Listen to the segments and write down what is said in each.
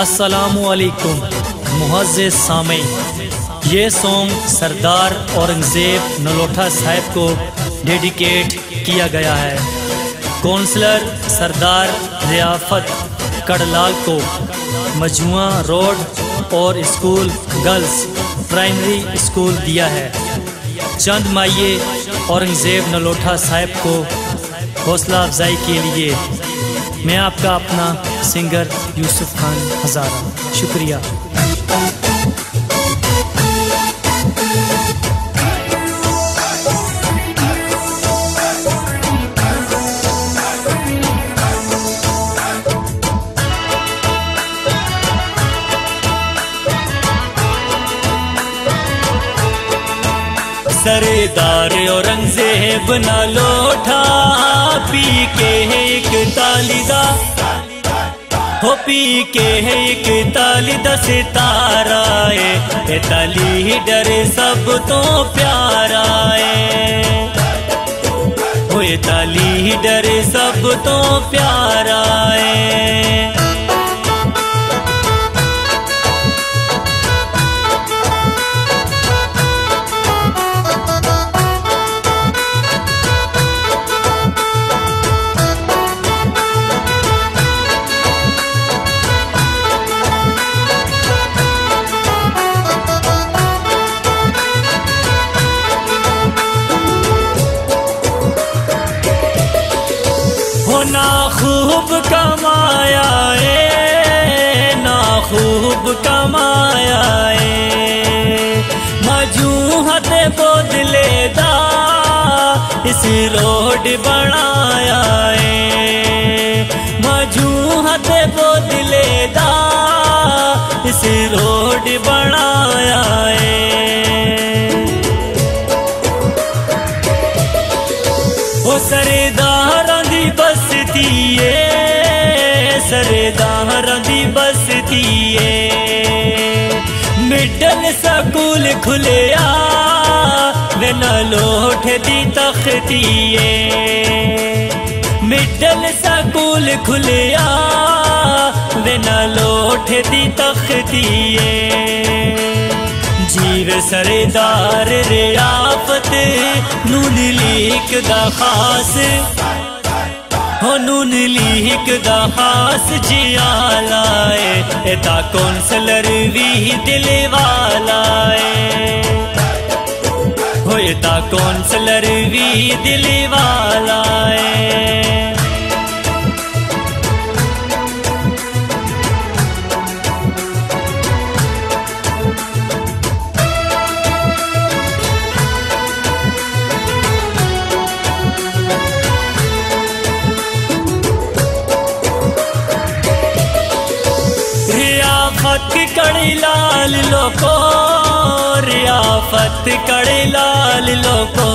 असलकुम मुहज़ सामे ये सॉन्ग सरदार औरंगज़ेब नलोठा साहब को डेडिकेट किया गया है। कौंसलर सरदार रियाफत कड़लाल को मजमुआ रोड और स्कूल गर्ल्स प्राइमरी स्कूल दिया है। चंद माइए औरंगज़ेब नलोठा साहब को हौसला अफजाई के लिए मैं आपका अपना सिंगर यूसुफ खान हज़ारा शुक्रिया। सरदार औरंगज़ेब ना लोठा पी के एक तालीदा हो पी के एक ताली दस तारा है। ताली ही डर सब तो प्यारा है। ताली ही डर सब तो प्यारा है। खूब कमाया है ना खूब कमाया है। मजूहत बदले दा इस रोड बनाया है। मजूहत बदले दा इस रोड बनाया है। ओ सरदार बसती है सरदार दी बसती है मिडल स्कूल खुलिया बिना लोठ दी तख्ती है मिडल स्कूल खुलिया बिना लोठ दी तख्ती है जीव सरदार रियाफत नून लीक दा खास हो नून लीक दा खास जियाला है एता कौंसलर भी दिल वाला है हो एता कौंसलर भी दिल वाला है रियाफत कड़ी लाल लोको रियाफत कड़ी लाल लोको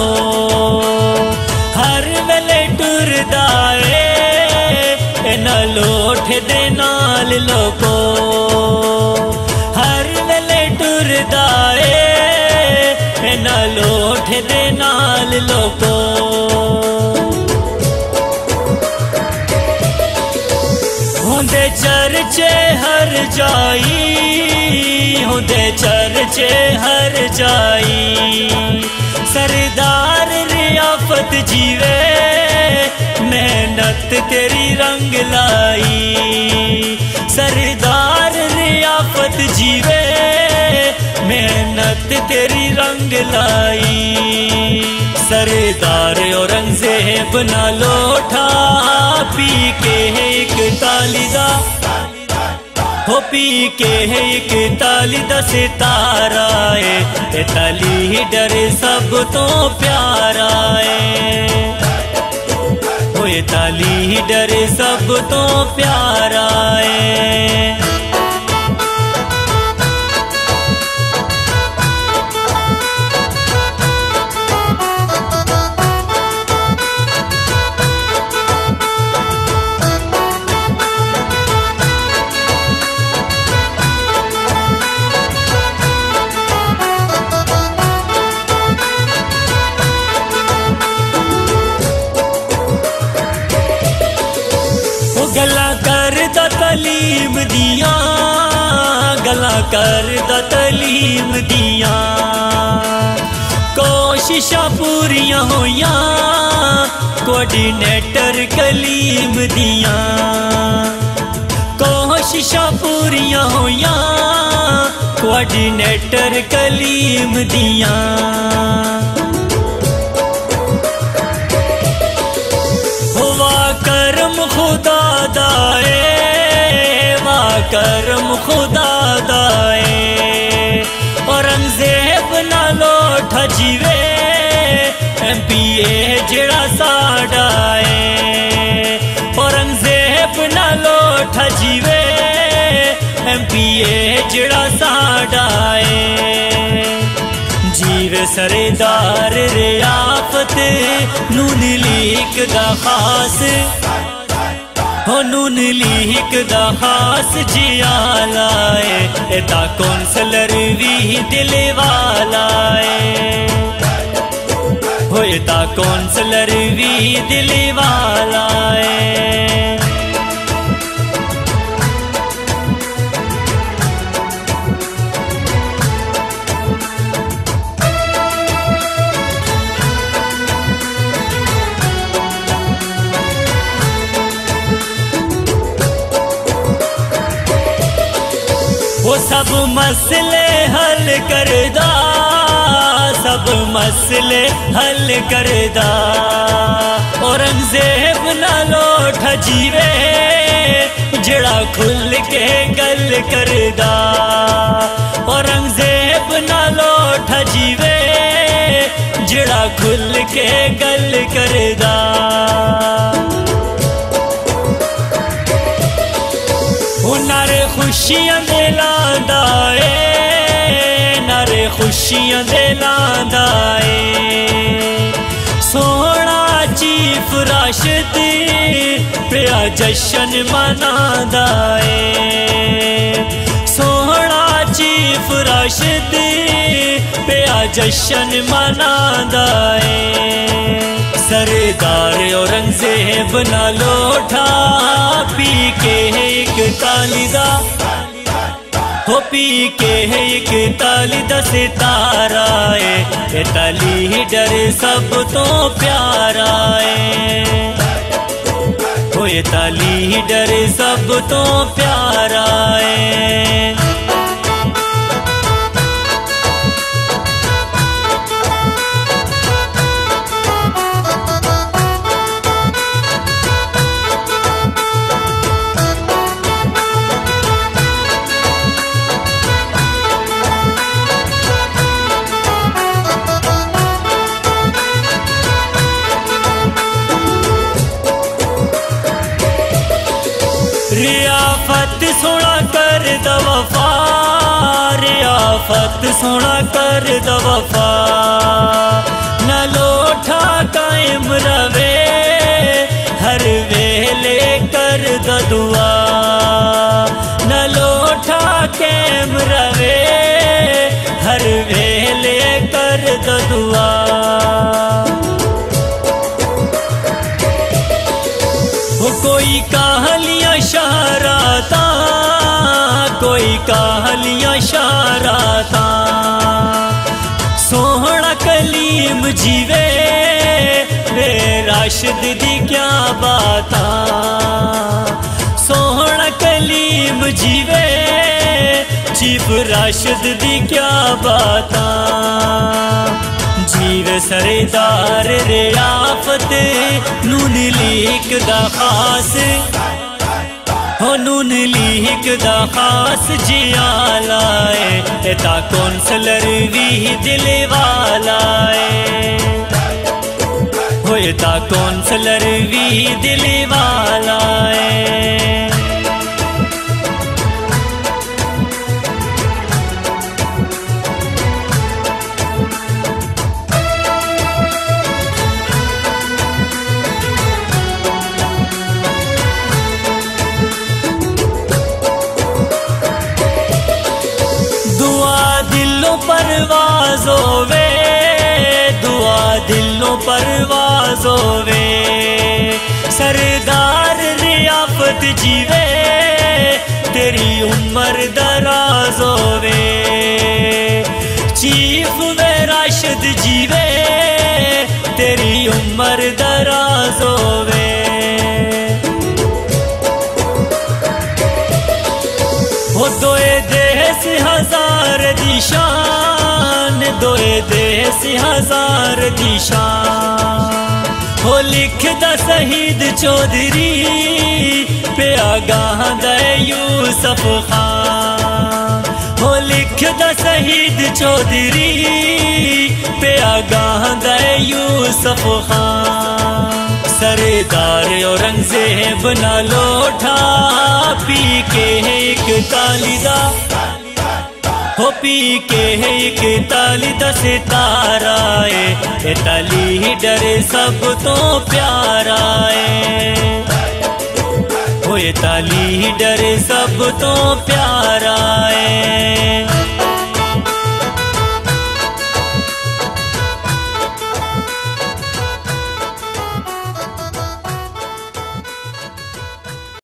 हर वेले टुरदाए न लोठ दे नाल लोको हर वेले टुरदाए न लोठ दे नाल लोको होंदे चर्चे जाई, होंदे चर्चे हर जाई। सरदार रियाफत जीवे, मेहनत तेरी रंग लाई। सरदार रियाफत जीवे, मेहनत तेरी रंग लाई। सरदार औरंगज़ेब ना लोठा पी के एक तालीदा हो के एक ताली दस तारा है। ताली डर सब तो प्यारा है। हो ताली डर सब तो प्यारा है। कर द तलीम दिया। कोशिशा पूरियाँ होया कोऑर्डिनेटर कलीम दिया। कोशिशा पूरियाँ होया कोऑर्डिनेटर कलीम दिया। हुआ करम खुदा दाए करम खुदा दाए जीवे एम पी ए जड़ा साडा है। औरंगज़ेब ना लोठ जीवे एम पी ए जड़ा साडा है। जीव सरेदार रे रियाफत नून लीक दा खास। हो नून लीक दा खास जिया लाए एता कौंसलर भी दिल वाला है हो एता कौंसलर भी दिल वाला सब मसले हल कर दा, सब मसले हल कर दा। औरंगज़ेब ना लोठ जीवे, जड़ा खुल के गल कर दा। औरंगज़ेब ना लोठ जीवे, जड़ा खुल के गल कर दा। ਖੁਸ਼ੀਆਂ ਦੇ ਲਾਂਦਾ ਏ, ਨਾਰੇ ਖੁਸ਼ੀਆਂ ਦੇ ਲਾਂਦਾ ਏ। ਸੋਹਣਾ ਚੀਫ ਰਾਸ਼ਦ ਪਿਆ ਜਸ਼ਨ ਮਨਾਦਾ ਏ। ਸੋਹਣਾ ਚੀਫ ਰਾਸ਼ਦ ਪਿਆ ਜਸ਼ਨ ਮਨਾਦਾ ਏ। ए सरदार औरंगज़ेब ना लोठा। पी के एक तालिदा। हो पी के एक ताली दा सितारा है। ताली डर सब तो प्यारा है। हो ताली डर सब तो प्यारा है। रियाफत सोना कर दवफा रियाफत सोना कर दवफा न लोठा कायम रवे, हर वेले कर दुआ। न लोठा कैम रवे, हर वेले कर दुआ। कोई कहालियाँ शहराता सोहना कलीम जीवे वे राशिद दी क्या बाता सोहना कलीम जीवे चीफ राशिद दी क्या बाता जीव सरदार रियाफत नून लीक दा खास हो नून लीक दा खास जिया लाए एता कौंसलर भी दिल वाला है हो एता कौंसलर भी दिल वाला परवाजो वे दुआ दिलों परवाजो वे सरदार रियाफत जीवे, तेरी उम्र दराज होवे चीफ में राशद जीवे, तेरी उम्र दराज होवे देश हज़ार दिशा हो लिख द शहीद चौधरी पे आगाह यूसफ खान। हो लिख द शहीद चौधरी पे आगाह यूसफ खान। सरदार औरंगज़ेब न लोठा पी के एक तालिदा हो पी के एक ताली दस तारा ए ताली ही डरे सब तो प्यारा है। हो ताली ही डरे सब तो प्यारा